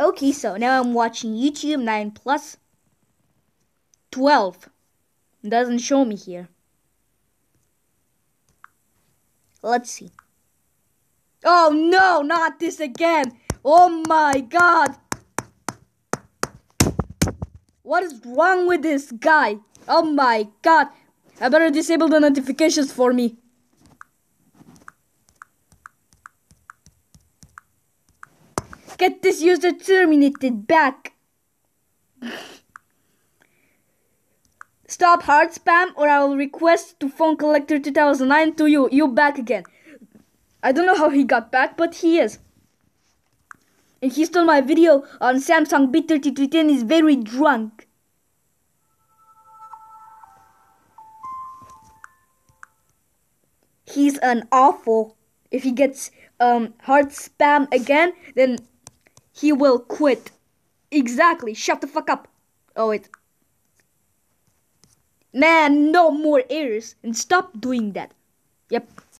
Okay, so now I'm watching YouTube 9 plus 12. Doesn't show me here. Let's see. Oh no, not this again. Oh my god. What is wrong with this guy? Oh my god. I better disable the notifications for me. Get this user terminated back. Stop hard spam or I will request to phone collector 2009 to you. You back again. I don't know how he got back, but he is. And he stole my video on Samsung B3310 is very drunk. He's an awful. If he gets um hard spam again, then he will quit. Exactly. Shut the fuck up. Oh wait. Man, no more errors and stop doing that. Yep.